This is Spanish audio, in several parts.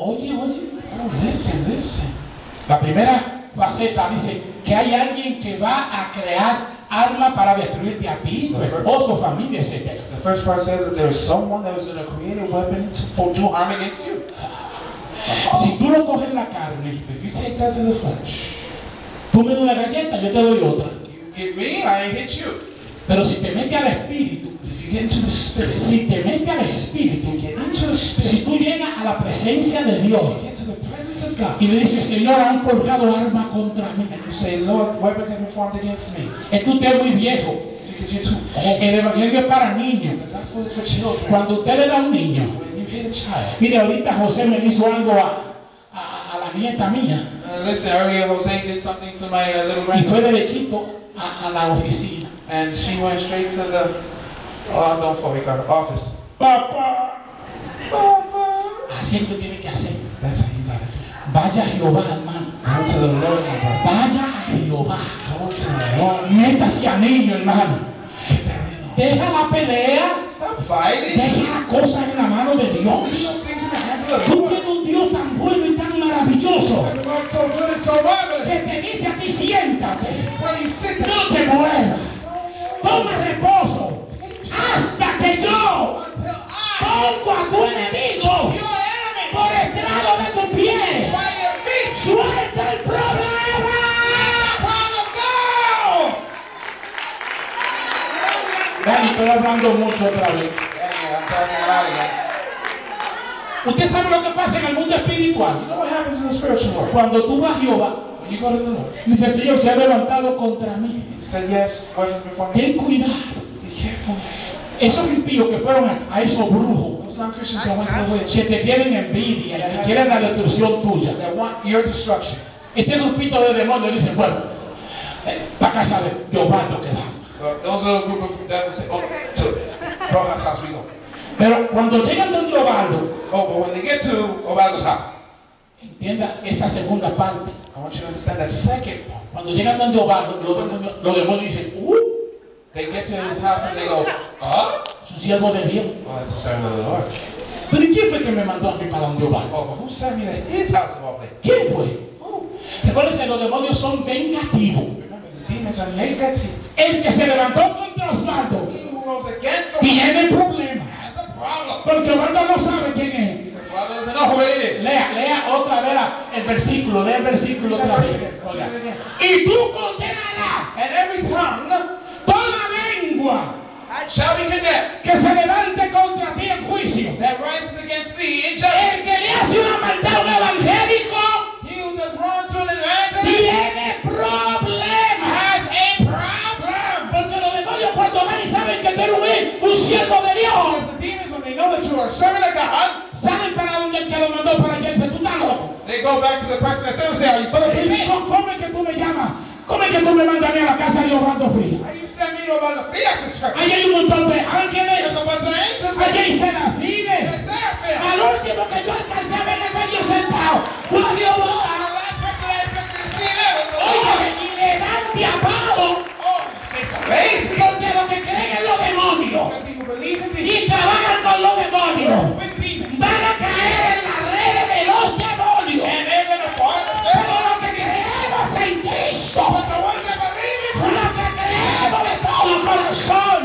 oye, oye. Oh, listen, listen. La primera faceta dice que hay alguien que va a crear armas para destruirte a ti, tu esposo, familia, etc. The first part says that there is someone that is going to create a weapon to for, do harm against you. Si tú no coges la carne, If you take that to the flesh, tú me das una galleta, yo te doy otra. you get me, I hit you. Pero si te metes al espíritu, si te metes al espíritu, si tú llegas a la presencia de Dios y le dices, Señor, han forjado armas contra mí, es que usted es muy viejo. El evangelio es para niños. Cuando usted le da a un niño, mire, ahorita José me hizo algo a, a- a la nieta mía. Uh, listen, earlier Jose did something to my uh, y fue derechito a, a la oficina. And she went straight to the, oh, don't fall, Ricardo, office. Papá, Papa. así es que tiene que hacer. That's how you gotta do it. Vaya Jehová, hermano. Go to the Lord, brother. Vaya a Jehová. Go to the Lord. Métase a niño, hermano. Deja la pelea. Stop fighting. Deja las cosas en la mano de Dios. Tú tienes un Dios tan bueno y tan maravilloso que te dice a ti, siéntate. No te muevas. Estoy hablando mucho otra vez. Usted sabe lo que pasa en el mundo espiritual. Cuando tú vas a Jehová, dice, Señor, se ha levantado contra mí. Ten cuidado. Esos impíos que fueron a, esos brujos, que te tienen envidia y que quieren la destrucción tuya. Ese grupito de demonios dice, bueno, la casa de, de Osvaldo queda. Those little group of devils say, oh, to Rojas' house we go. Pero cuando llegan donde Osvaldo, Oh, but when they get to Obaldo's house, entienda esa segunda parte. I want you to understand that second part. Cuando llegan donde Osvaldo, los demonios, los demonios dicen, uh, They get to his house and they go, huh? es un siervo de Dios. Oh, that's a servant of the Lord. Pero ¿y quién fue que me mandó a mí para donde Osvaldo? Oh, but who sent me to his house of all places? ¿Quién fue? Who? Recuérdense, los demonios son vengativos. Remember, the demons are negative. El que se levantó contra Osvaldo tiene problemas. Porque Osvaldo no sabe quién es. Lea, lea otra vez el versículo, lea el versículo otra vez. Y tú condenarás toda lengua que se levante contra ti en juicio. El que le hace go back to the person that sent them and say, Are you Pero crazy? ¿cómo, es que tú me llamas? ¿Cómo es que tú me mandas a mí a la casa de Orlando Frío? How you send me to about the Theosis church? Ahí hay un montón de ángeles, There's a bunch of angels allí there. hay serafines. There's seraphim. Al último que yo alcancé a ver en el medio sentado, fue a our heart,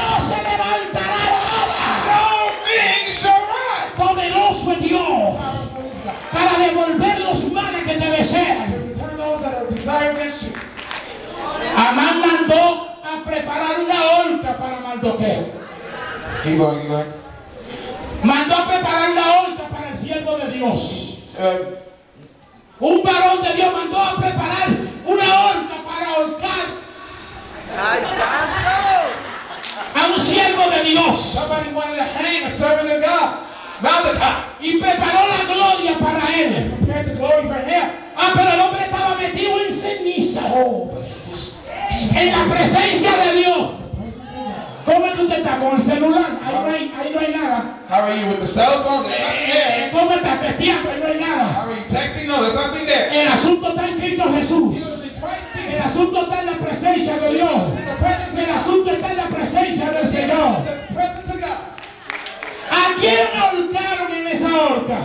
no se levantará nada. Poderoso es Dios para devolver los males que te desean. Amán mandó a preparar una horca para Mardoqueo. Mandó a preparar una horca para el siervo de Dios. Uh, Un varón de Dios mandó a preparar una horca para ahorcar ¡Ay, santo! A un siervo de Dios. somebody wanted to hang a servant of God. Malachi Y preparó la gloria para él. prepared the glory for him. Ah, pero el hombre estaba metido en ceniza. Oh, but he was En la presencia de Dios. ¿Cómo es que usted está con el celular? Ahí no hay, ahí no hay nada. How are you with the cell phone? Eh. ¿Cómo está testeando? Ahí no hay nada. How are you texting? No, there's nothing there. El asunto está en Cristo Jesús. El asunto está en la presencia de Dios. El asunto está en la presencia del Señor. ¿A quién ahorcaron en esa horca?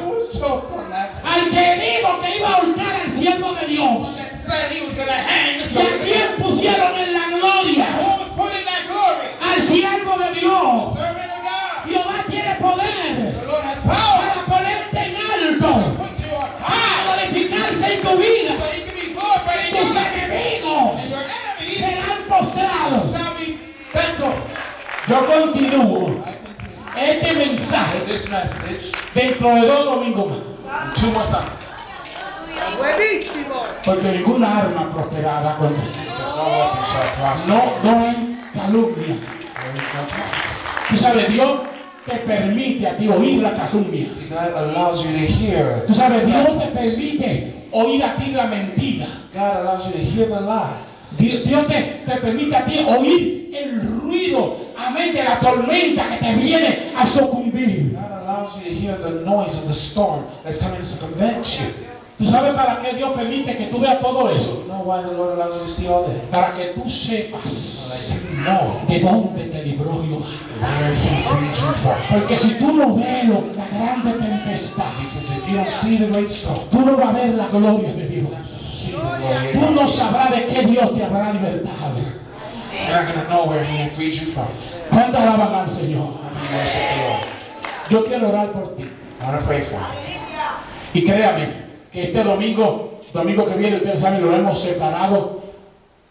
Al que dijo que iba a ahorcar al siervo de Dios. ¿Y a quién pusieron en la gloria? Al siervo continúo este mensaje dentro de dos domingos más. Porque ninguna arma prosperará contra ti. No. No, hay calumnia. Tú sabes, Dios te permite a ti oír la calumnia. See, God allows you to hear. Tú sabes, Dios te permite oír a ti la mentira. God allows you to hear the lies. Dios, Dios te, te permite a ti oír el ruido, amén, de la tormenta que te viene a sucumbir. God allows you to hear the noise of the storm that's coming to circumvent you. ¿Tú sabes para qué Dios permite que tú veas todo eso? Para que tú sepas de dónde te libró from. Porque si tú no ves la grande tempestad, tú no vas a ver la gloria de Dios. Tú no sabrás de qué Dios te habrá libertado. You're not going to know where He you from. ¿Cuánto alaban al Señor? Yo quiero orar por ti. I want to pray for you. Y créame que este domingo, domingo que viene, ustedes saben, lo hemos separado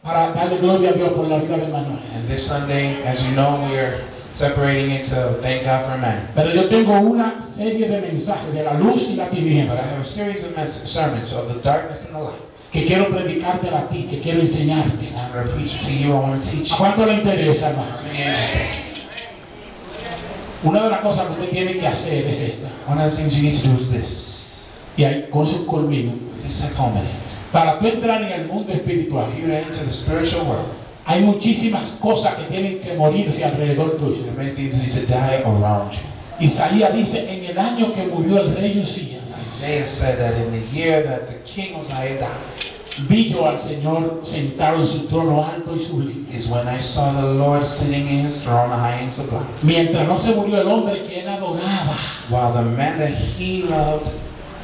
para darle gloria a Dios por la vida de Manuel. And this Sunday, as you know, we are separating it to thank God for man. Pero yo tengo una serie de mensajes de la luz y la But tiniebla I have a series of sermons of the darkness and the light. Que quiero predicarte a ti, que quiero enseñarte. I'm going to preach it to you. I want to teach ¿A cuánto le interesa, hermano? Una de las cosas que usted tiene que hacer es esta. One of the things you need to do is this. Y ahí, con su culminate. Para tú entrar en el mundo espiritual, For you to enter the spiritual world, hay muchísimas cosas que tienen que morirse alrededor tuyo. there are many things that need to die around you. Isaías dice, en el año que murió el rey Usías, Isaiah said that in the year that the king Uzziah died vi yo al Señor sentado en su trono alto y sublime. is when I saw the Lord sitting in his throne high and sublime. Mientras no se murió el hombre que él adoraba, While the man that he loved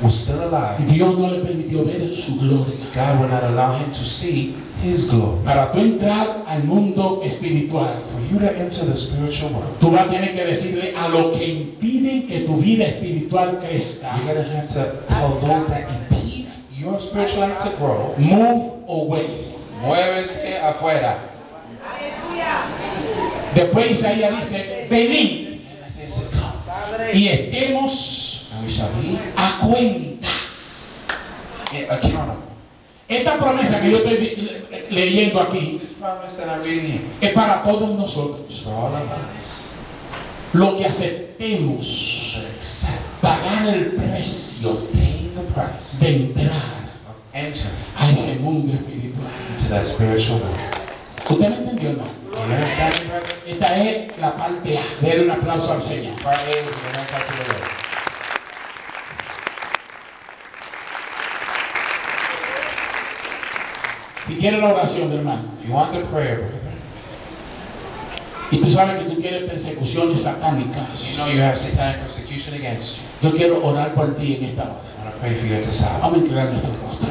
was still alive, Dios no le permitió ver su gloria. God would not allow him to see his glory. Para tú entrar al mundo espiritual, you to enter the spiritual world, tú vas a tener que decirle a lo que impiden que tu vida espiritual crezca, you're going to have to tell those that impede your spiritual life to grow, move away. muévese afuera. Después Isaías dice, venid y estemos a cuenta. Esta promesa que yo estoy le- leyendo aquí es para todos nosotros. Lo que aceptemos pagar el precio de entrar a ese mundo espiritual. ¿Usted me entendió, hermano? Esta es la parte A. Denle un aplauso al Señor. Part A is the hand to the Lord. Si quiere la oración, hermano, If you want the prayer, y tú sabes que tú quieres persecuciones you satánicas, know you have satanic persecution against you. yo quiero orar por ti en esta hora. I want to pray for you at this hour. Vamos a inclinar nuestro rostro.